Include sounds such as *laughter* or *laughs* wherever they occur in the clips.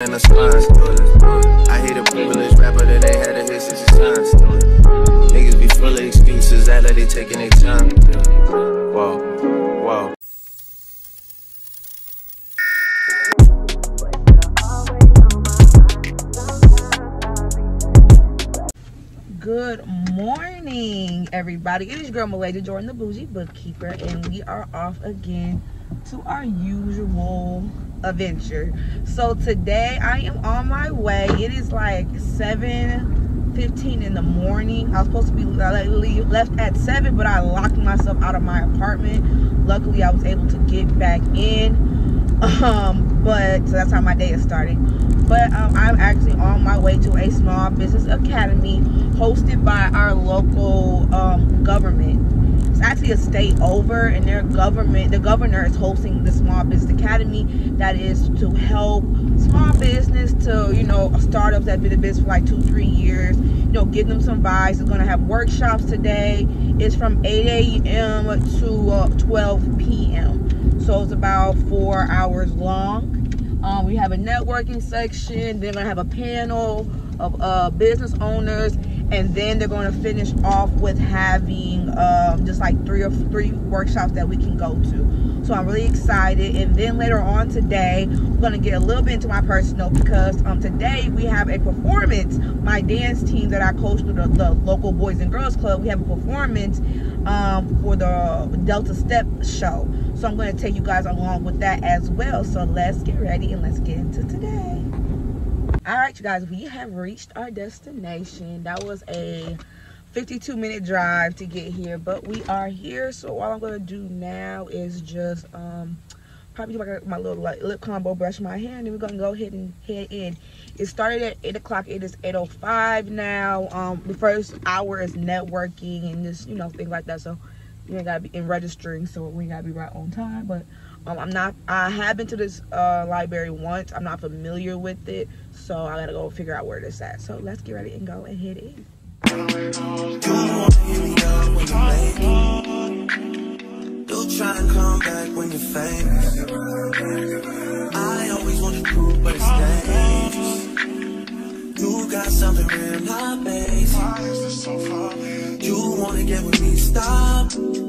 and the spines through. I hate a privileged rapper that they had to hit since signs through. Niggas be full of excuses, like they taking their time. Whoa. Good morning, everybody. It is your girl Malaya Jordan, the Boujee bookkeeper, and we are off again to our usual adventure. So today I am on my way. It is like 7:15 in the morning. I was supposed to be like leave left at 7, but I locked myself out of my apartment. Luckily, I was able to get back in. Um, but so that's how my day is starting. But um, I'm actually on my way to a small business academy hosted by our local um, government it's actually a state over and their government the governor is hosting the small business academy that is to help small business to you know startups that have been in business for like two three years. You know give them some vibes. It's going to have workshops today. It's from 8 a.m to uh, 12 p.m so it's about four hours long. Um, we have a networking section. Then to have a panel of uh, business owners and then they're going to finish off with having um, just like three or three workshops that we can go to. So i'm really excited. And then later on today we're going to get a little bit into my personal because um, today we have a performance. My dance team that i coach with the, the local boys and girls club we have a performance um, for the delta step show. So i'm going to take you guys along with that as well. So let's get ready and let's get into today all right you guys we have reached our destination. That was a 52 minute drive to get here but we are here. So all i'm gonna do now is just um probably do my, my little like lip combo brush my hair and then we're gonna go ahead and head in. It started at 8 o'clock. It is 8.05 now. Um the first hour is networking and just you know things like that. So you ain't gotta be in registering so we gotta be right on time but um, I'm not I have been to this uh, library once I'm not familiar with it so I gotta go figure out where this at. So let's get ready and go and head in. You try to come back when you're famous. I always want to prove, but it's dangerous. You got something real, not basic. You wanna get with me, stop.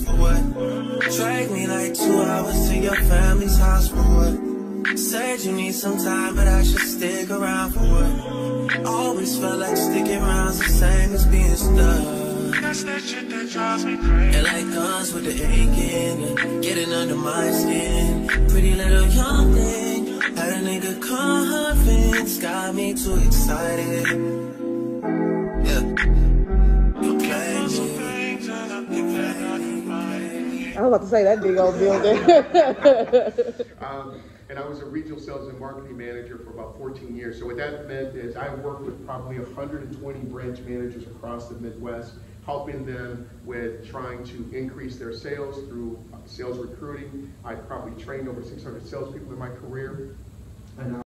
For what? Drag me like two hours to your family's house for what? Said you need some time, but I should stick around for what? Always felt like sticking around's the same as being stuck. That's that shit that drives me crazy. And like guns with the aching, getting under my skin. Pretty little young thing, had a nigga confidence, got me too excited. Was about to say that big old building. *laughs* um, and I was a regional sales and marketing manager for about 14 years. So what that meant is I worked with probably 120 branch managers across the Midwest, helping them with trying to increase their sales through sales recruiting. I probably trained over 600 salespeople in my career. And, uh,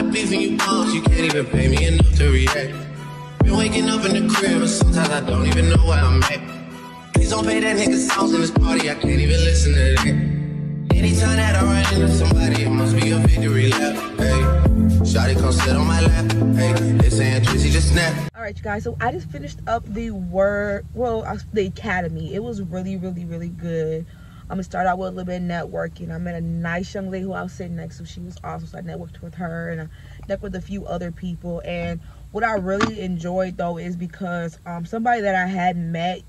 Tired of beefing you bums, you can't even pay me enough to react. Been waking up in the crib, and sometimes I don't even know where I'm at. Please don't pay that nigga songs in this party, I can't even listen to that. Anytime that I run into somebody, it must be a victory lap. Hey, Shotty come sit on my lap. Hey, they saying Trizzy just snap. All right, you guys. So I just finished up the word, well, the academy. It was really, really, really good. I'm gonna start out with a little bit of networking. I met a nice young lady who I was sitting next to. She was awesome. So I networked with her and I networked with a few other people. And what I really enjoyed though is because um, somebody that I had met,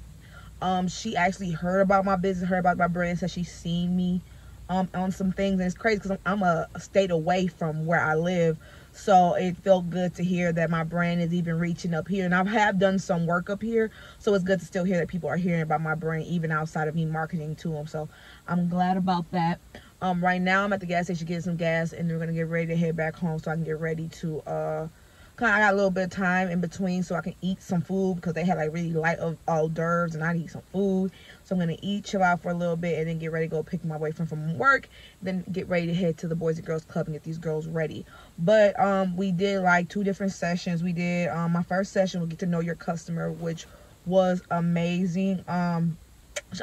um, she actually heard about my business, heard about my brand, said she's seen me um, on some things. And it's crazy because I'm, I'm a state away from where I live. So it felt good to hear that my brand is even reaching up here. And I have done some work up here. So it's good to still hear that people are hearing about my brand even outside of me marketing to them. So I'm glad about that. Um, right now I'm at the gas station getting some gas and we're going to get ready to head back home so I can get ready to uh, of got a little bit of time in between so I can eat some food because they had like really light of hors d'oeuvres and I need some food. So I'm gonna eat, chill out for a little bit, and then get ready to go pick my boyfriend from work. Then get ready to head to the Boys and Girls Club and get these girls ready. But um, we did like two different sessions. We did um, my first session, we get to know your customer, which was amazing. Um,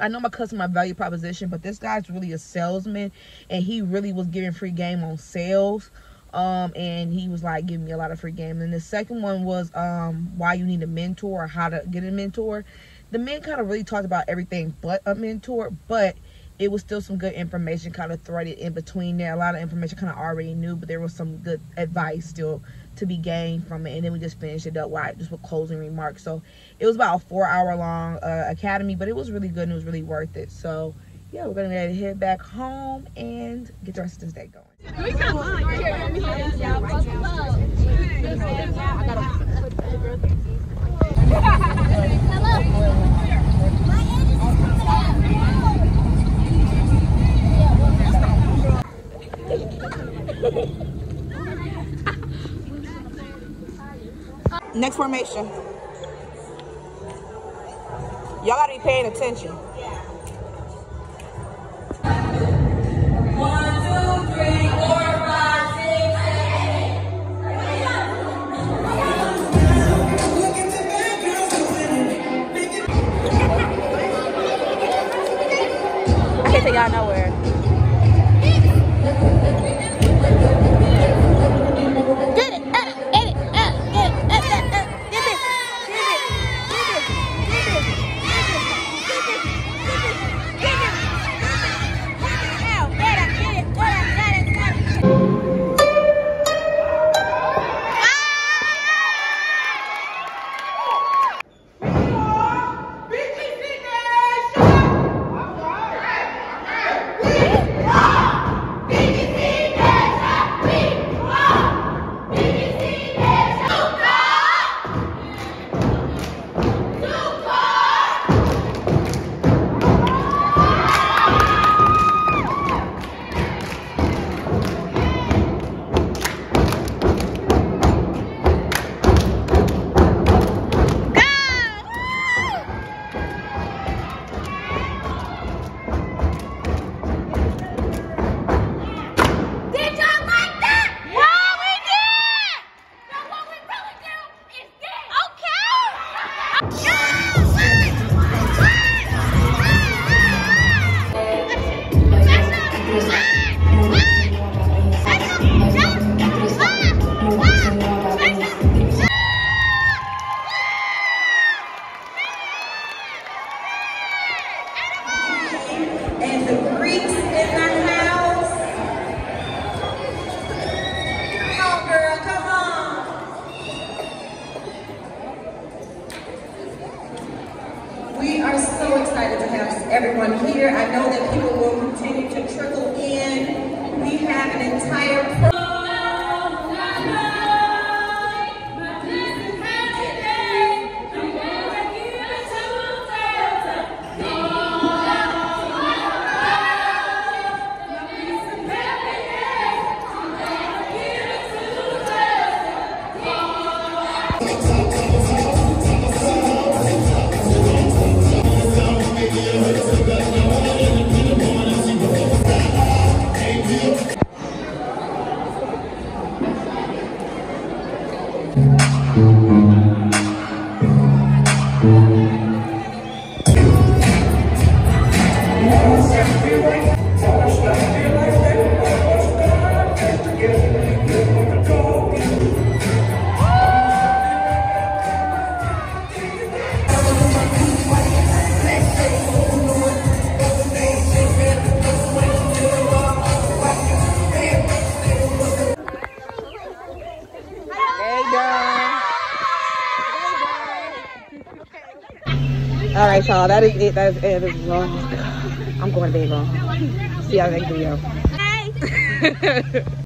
I know my customer value proposition, but this guy's really a salesman, and he really was giving free game on sales. Um, and he was like giving me a lot of free game. And the second one was um why you need a mentor or how to get a mentor. The men kind of really talked about everything but a mentor, but it was still some good information kind of threaded in between there. A lot of information kind of already knew, but there was some good advice still to be gained from it. And then we just finished it up right just with closing remarks. So it was about a four hour long uh, academy, but it was really good and it was really worth it. So yeah, we're gonna head back home and get the rest of this day going. Next formation. Y'all gotta be paying attention. Yeah, no worries. understand. Right, y'all. That is it. That is it. That is long. I'm going to bed long. See y'all next video. *laughs*